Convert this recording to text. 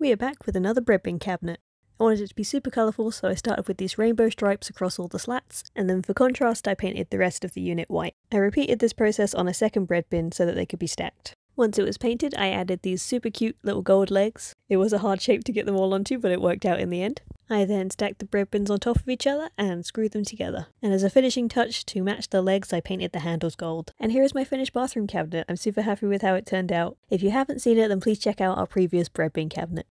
We are back with another bread bin cabinet. I wanted it to be super colourful so I started with these rainbow stripes across all the slats and then for contrast I painted the rest of the unit white. I repeated this process on a second bread bin so that they could be stacked. Once it was painted I added these super cute little gold legs. It was a hard shape to get them all onto but it worked out in the end. I then stacked the bread bins on top of each other and screwed them together. And as a finishing touch to match the legs I painted the handles gold. And here is my finished bathroom cabinet. I'm super happy with how it turned out. If you haven't seen it then please check out our previous bread bin cabinet.